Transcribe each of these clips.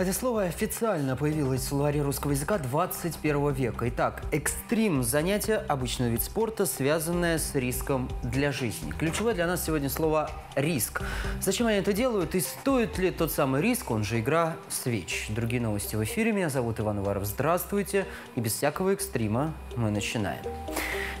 Это слово официально появилось в словаре русского языка 21 века. Итак, экстрим – занятие, обычный вид спорта, связанное с риском для жизни. Ключевое для нас сегодня слово «риск». Зачем они это делают и стоит ли тот самый риск, он же игра свеч. Другие новости в эфире. Меня зовут Иван Иваров. Здравствуйте. И без всякого экстрима мы начинаем.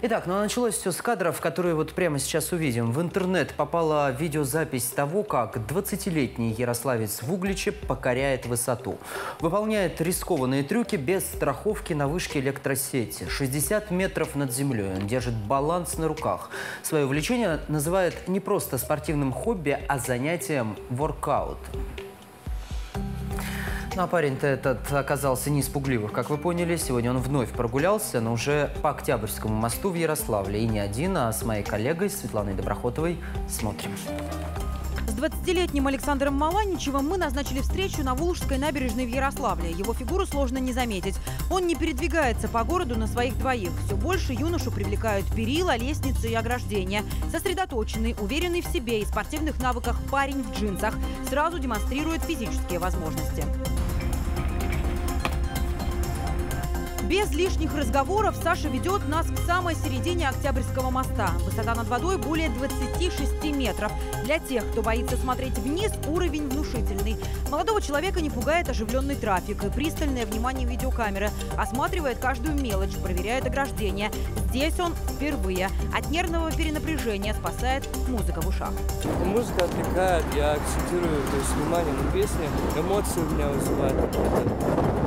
Итак, ну а началось все с кадров, которые вот прямо сейчас увидим. В интернет попала видеозапись того, как 20-летний ярославец в Угличе покоряет высоту. Выполняет рискованные трюки без страховки на вышке электросети. 60 метров над землей. Он держит баланс на руках. Свое увлечение называет не просто спортивным хобби, а занятием воркаут. Ну а парень-то этот оказался не из пугливых, как вы поняли. Сегодня он вновь прогулялся, но уже по Октябрьскому мосту в Ярославле. И не один, а с моей коллегой Светланой Доброхотовой смотрим. С 20-летним Александром Маланичевым мы назначили встречу на Волжской набережной в Ярославле. Его фигуру сложно не заметить. Он не передвигается по городу на своих двоих. Все больше юношу привлекают перила, лестницы и ограждения. Сосредоточенный, уверенный в себе и спортивных навыках парень в джинсах сразу демонстрирует физические возможности. Без лишних разговоров Саша ведет нас к самой середине Октябрьского моста. Высота над водой более 26 метров. Для тех, кто боится смотреть вниз, уровень внушительный. Молодого человека не пугает оживленный трафик и пристальное внимание видеокамеры. Осматривает каждую мелочь, проверяет ограждение. Здесь он впервые. От нервного перенапряжения спасает музыка в ушах. Музыка отвлекает, я акцентирую то есть, внимание на песне, эмоции у меня вызывают,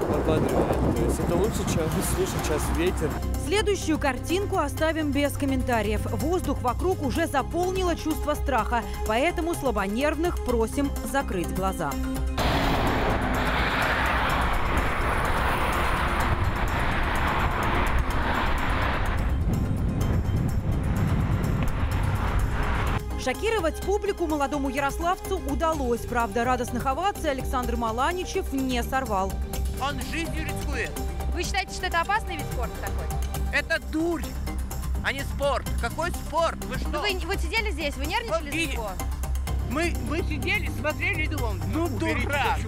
подбадривает. То есть это лучше, чем слушать сейчас ветер. Следующую картинку оставим без комментариев. Воздух вокруг уже заполнило чувство страха, поэтому слабонервных просим закрыть глаза. Шокировать публику молодому ярославцу удалось. Правда, радостных оваций Александр Маланичев не сорвал. Он жизнью рискует. Вы считаете, что это опасный вид спорта такой? Это дурь, а не спорт. Какой спорт? Вы что? Ну, вы вот сидели здесь, вы нервничали И- за него? Мы, мы сидели, смотрели и думаем, ну дурак.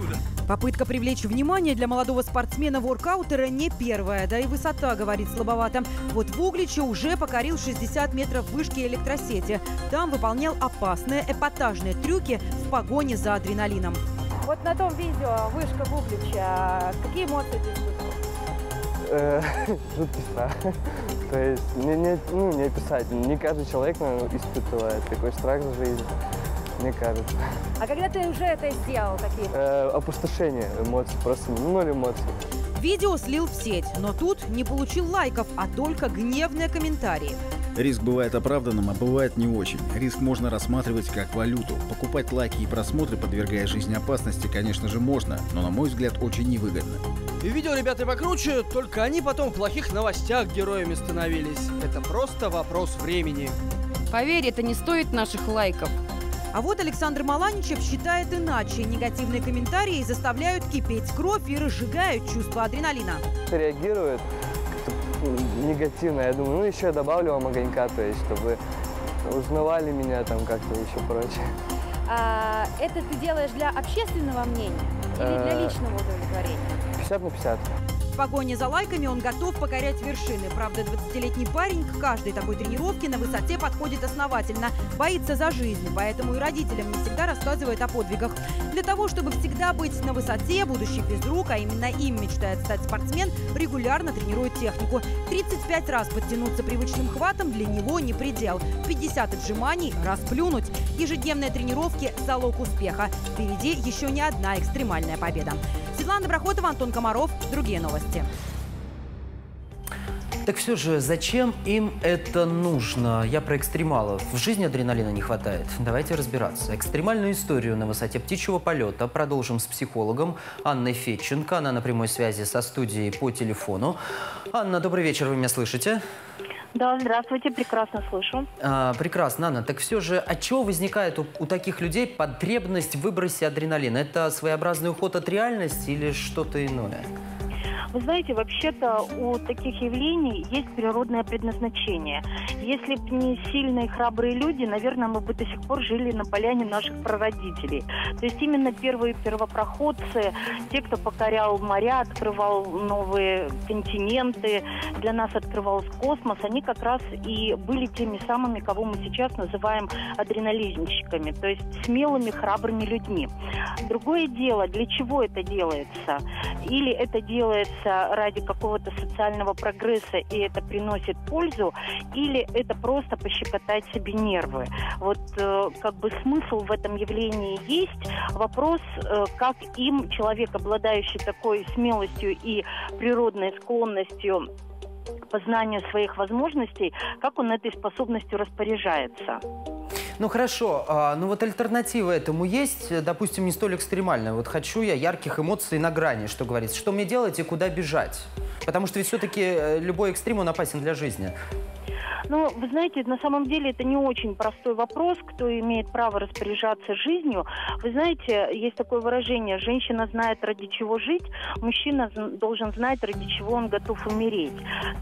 Попытка привлечь внимание для молодого спортсмена-воркаутера не первая, да и высота, говорит слабовато. Вот в Угличе уже покорил 60 метров вышки электросети. Там выполнял опасные эпатажные трюки в погоне за адреналином. Вот на том видео вышка Гуглича. Какие эмоции испытывал? Э, Жуткий страх. То есть не, не, ну, не описать. Не каждый человек наверное, испытывает такой страх за жизнь. Мне кажется. А когда ты уже это сделал, такие? Э, опустошение эмоций, просто ноль эмоций. Видео слил в сеть, но тут не получил лайков, а только гневные комментарии. Риск бывает оправданным, а бывает не очень. Риск можно рассматривать как валюту. Покупать лайки и просмотры, подвергая жизни опасности, конечно же, можно, но, на мой взгляд, очень невыгодно. И видео ребята покруче, только они потом в плохих новостях героями становились. Это просто вопрос времени. Поверь, это не стоит наших лайков. А вот Александр Маланичев считает иначе. Негативные комментарии заставляют кипеть кровь и разжигают чувство адреналина. Реагирует негативно. Я думаю, ну еще добавлю вам огонька, то есть, чтобы узнавали меня там как-то еще прочее. А, это ты делаешь для общественного мнения или для Э. личного удовлетворения? 50 на 50. В погоне за лайками он готов покорять вершины. Правда, 20-летний парень к каждой такой тренировке на высоте подходит основательно. Боится за жизнь, поэтому и родителям не всегда рассказывает о подвигах. Для того, чтобы всегда быть на высоте, будущий физрук, а именно им мечтает стать спортсмен, регулярно тренирует технику. 35 раз подтянуться привычным хватом для него не предел. 50 отжиманий – расплюнуть. Ежедневные тренировки – залог успеха. Впереди еще не одна экстремальная победа. Светлана Доброхотова, Антон Комаров. Другие новости. Так все же, зачем им это нужно? Я про экстремалов. В жизни адреналина не хватает. Давайте разбираться. Экстремальную историю на высоте птичьего полета продолжим с психологом Анной Фетченко. Она на прямой связи со студией по телефону. Анна, добрый вечер, вы меня слышите? Да, здравствуйте, прекрасно слышу. А, прекрасно, Анна. Так все же, от чего возникает у, у таких людей потребность в выбросе адреналина? Это своеобразный уход от реальности или что-то иное? Вы знаете, вообще-то у таких явлений есть природное предназначение. Если бы не сильные храбрые люди, наверное, мы бы до сих пор жили на поляне наших прародителей. То есть именно первые первопроходцы, те, кто покорял моря, открывал новые континенты, для нас открывался космос, они как раз и были теми самыми, кого мы сейчас называем адреналинщиками, то есть смелыми, храбрыми людьми. Другое дело, для чего это делается? Или это делается ради какого-то социального прогресса, и это приносит пользу, или это просто пощекотать себе нервы. Вот э, как бы смысл в этом явлении есть. Вопрос, э, как им, человек, обладающий такой смелостью и природной склонностью познанию своих возможностей, как он этой способностью распоряжается. Ну хорошо, а, ну вот альтернатива этому есть, допустим, не столь экстремальная. Вот хочу я ярких эмоций на грани, что говорится. Что мне делать и куда бежать? Потому что ведь все-таки э, любой экстрим, он опасен для жизни. Ну, вы знаете, на самом деле это не очень простой вопрос, кто имеет право распоряжаться жизнью. Вы знаете, есть такое выражение, женщина знает, ради чего жить, мужчина должен знать, ради чего он готов умереть.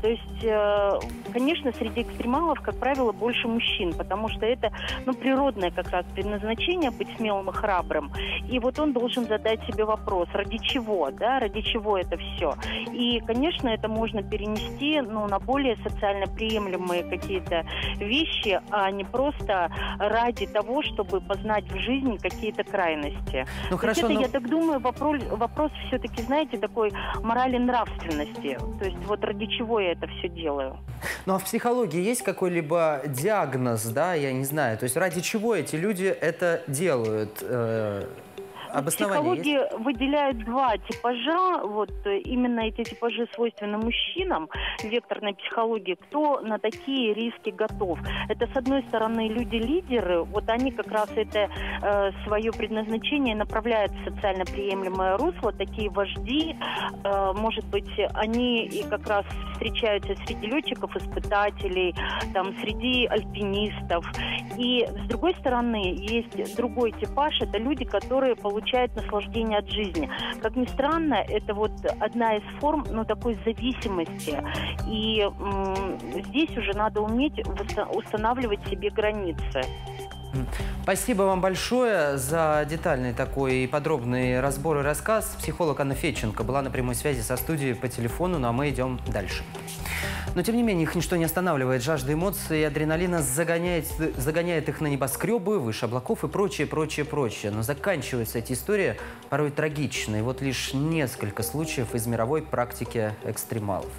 То есть, э, конечно, среди экстремалов, как правило, больше мужчин, потому что это, ну, природное как раз предназначение быть смелым и храбрым. И вот он должен задать себе вопрос, ради чего, да, ради чего это все. И, конечно, это можно перенести, ну, на более социально приемлемые какие-то вещи, а не просто ради того, чтобы познать в жизни какие-то крайности. Ну, хорошо, это, но... я так думаю, вопрос, вопрос все-таки, знаете, такой морали нравственности. То есть вот ради чего я это все делаю. Ну а в психологии есть какой-либо диагноз, да, я не знаю, то есть ради чего эти люди это делают? Обоснование Психологи есть? выделяют два типажа. Вот э, именно эти типажи свойственны мужчинам, векторной психологии. Кто на такие риски готов? Это, с одной стороны, люди-лидеры. Вот они как раз это э, свое предназначение направляют в социально приемлемое русло. Такие вожди, э, может быть, они и как раз встречаются среди летчиков, испытателей, там, среди альпинистов. И, с другой стороны, есть другой типаж. Это люди, которые получают получает наслаждение от жизни. Как ни странно, это вот одна из форм ну, такой зависимости. И м- здесь уже надо уметь устанавливать себе границы. Спасибо вам большое за детальный такой подробный разбор и рассказ. Психолог Анна Федченко была на прямой связи со студией по телефону, ну а мы идем дальше. Но, тем не менее, их ничто не останавливает. Жажда эмоций и адреналина загоняет, загоняет их на небоскребы, выше облаков и прочее, прочее, прочее. Но заканчиваются эти истории порой трагично. И вот лишь несколько случаев из мировой практики экстремалов.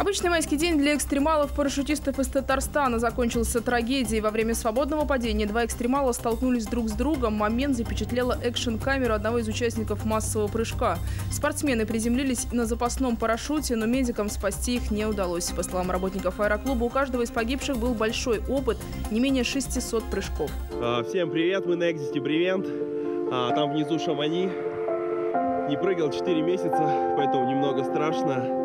Обычный майский день для экстремалов-парашютистов из Татарстана закончился трагедией. Во время свободного падения два экстремала столкнулись друг с другом. Момент запечатлела экшн-камера одного из участников массового прыжка. Спортсмены приземлились на запасном парашюте, но медикам спасти их не удалось. По словам работников аэроклуба, у каждого из погибших был большой опыт, не менее 600 прыжков. А, всем привет, мы на Экзите Превент. А, там внизу Шамани. Не прыгал 4 месяца, поэтому немного страшно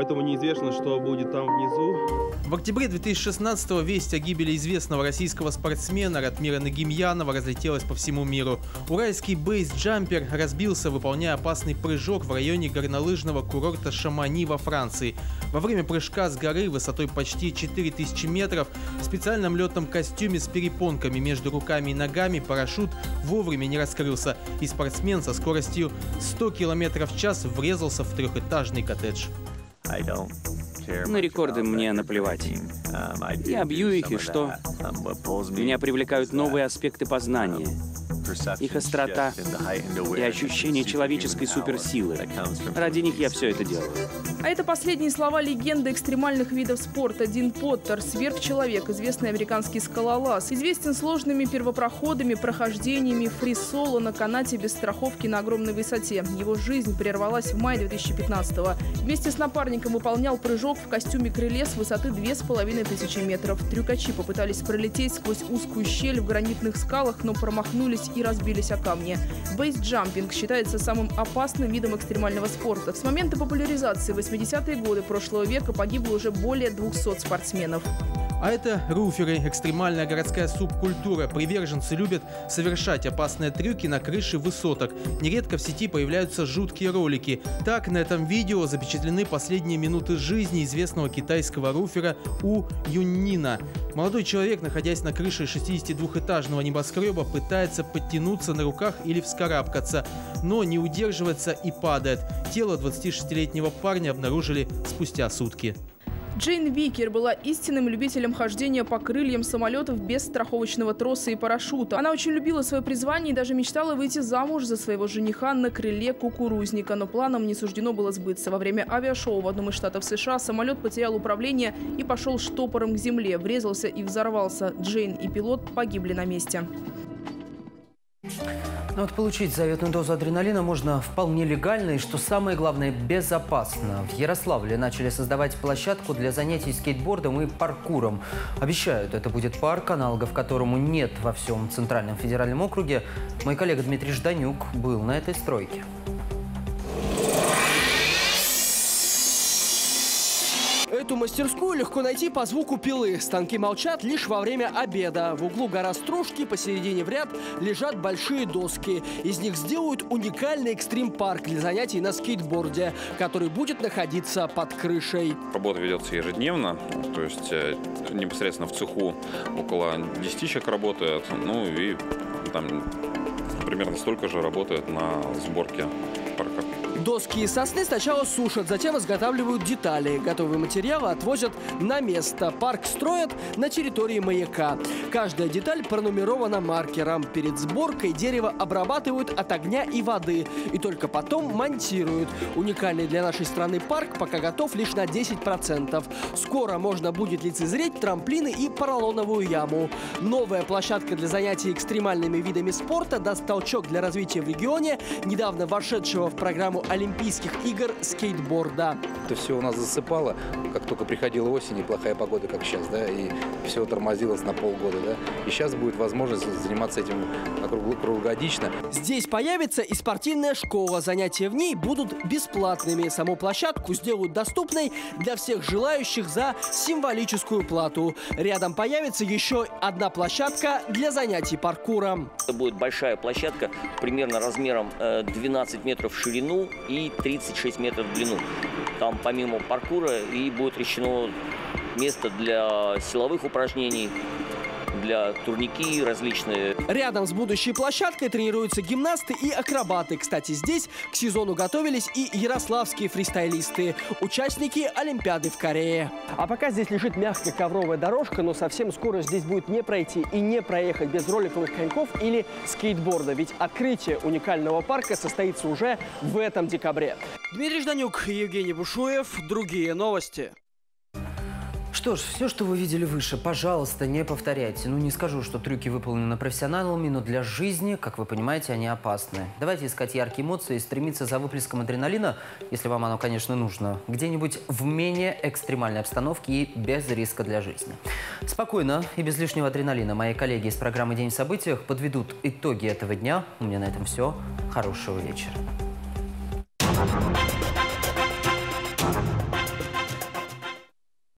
поэтому неизвестно, что будет там внизу. В октябре 2016-го весть о гибели известного российского спортсмена Ратмира Нагимьянова разлетелась по всему миру. Уральский бейс-джампер разбился, выполняя опасный прыжок в районе горнолыжного курорта Шамани во Франции. Во время прыжка с горы высотой почти 4000 метров в специальном летном костюме с перепонками между руками и ногами парашют вовремя не раскрылся, и спортсмен со скоростью 100 км в час врезался в трехэтажный коттедж. На рекорды мне наплевать. Я бью их, и что? Меня привлекают новые аспекты познания. Их острота и ощущение человеческой суперсилы. Ради них я все это делаю. А это последние слова легенды экстремальных видов спорта Дин Поттер, сверхчеловек, известный американский скалолаз. Известен сложными первопроходами, прохождениями фри-соло на канате без страховки на огромной высоте. Его жизнь прервалась в мае 2015-го. Вместе с напарником выполнял прыжок в костюме-крыле с высоты 2500 метров. Трюкачи попытались пролететь сквозь узкую щель в гранитных скалах, но промахнулись и разбились о камни. Бейсджампинг считается самым опасным видом экстремального спорта. С момента популяризации 80-е годы прошлого века погибло уже более 200 спортсменов. А это руферы, экстремальная городская субкультура. Приверженцы любят совершать опасные трюки на крыше высоток. Нередко в сети появляются жуткие ролики. Так, на этом видео запечатлены последние минуты жизни известного китайского руфера У Юннина. Молодой человек, находясь на крыше 62-этажного небоскреба, пытается подтянуться на руках или вскарабкаться, но не удерживается и падает. Тело 26-летнего парня обнаружили спустя сутки. Джейн Викер была истинным любителем хождения по крыльям самолетов без страховочного троса и парашюта. Она очень любила свое призвание и даже мечтала выйти замуж за своего жениха на крыле кукурузника, но планам не суждено было сбыться. Во время авиашоу в одном из штатов США самолет потерял управление и пошел штопором к земле, врезался и взорвался. Джейн и пилот погибли на месте. Но вот получить заветную дозу адреналина можно вполне легально и, что самое главное, безопасно. В Ярославле начали создавать площадку для занятий скейтбордом и паркуром. Обещают, это будет парк, аналогов которому нет во всем Центральном федеральном округе. Мой коллега Дмитрий Жданюк был на этой стройке. Эту мастерскую легко найти по звуку пилы. Станки молчат лишь во время обеда. В углу гора стружки, посередине в ряд лежат большие доски. Из них сделают уникальный экстрим-парк для занятий на скейтборде, который будет находиться под крышей. Работа ведется ежедневно, то есть э, непосредственно в цеху около 10 человек работает, ну и там примерно столько же работает на сборке. Доски из сосны сначала сушат, затем изготавливают детали. Готовые материалы отвозят на место. Парк строят на территории маяка. Каждая деталь пронумерована маркером. Перед сборкой дерево обрабатывают от огня и воды. И только потом монтируют. Уникальный для нашей страны парк пока готов лишь на 10%. Скоро можно будет лицезреть трамплины и поролоновую яму. Новая площадка для занятий экстремальными видами спорта даст толчок для развития в регионе, недавно вошедшего в программу Олимпийских игр скейтборда. Это все у нас засыпало, как только приходила осень и плохая погода, как сейчас, да, и все тормозилось на полгода, да. И сейчас будет возможность заниматься этим круглогодично. Здесь появится и спортивная школа. Занятия в ней будут бесплатными. Саму площадку сделают доступной для всех желающих за символическую плату. Рядом появится еще одна площадка для занятий паркуром. Это будет большая площадка, примерно размером 12 метров в ширину и 36 метров в длину. Там помимо паркура и будет решено место для силовых упражнений, для турники различные. Рядом с будущей площадкой тренируются гимнасты и акробаты. Кстати, здесь к сезону готовились и ярославские фристайлисты, участники Олимпиады в Корее. А пока здесь лежит мягкая ковровая дорожка, но совсем скоро здесь будет не пройти и не проехать без роликовых коньков или скейтборда. Ведь открытие уникального парка состоится уже в этом декабре. Дмитрий Жданюк, Евгений Бушуев. Другие новости. Что ж, все, что вы видели выше, пожалуйста, не повторяйте. Ну, не скажу, что трюки выполнены профессионалами, но для жизни, как вы понимаете, они опасны. Давайте искать яркие эмоции и стремиться за выплеском адреналина, если вам оно, конечно, нужно, где-нибудь в менее экстремальной обстановке и без риска для жизни. Спокойно и без лишнего адреналина мои коллеги из программы «День в событиях» подведут итоги этого дня. У меня на этом все. Хорошего вечера.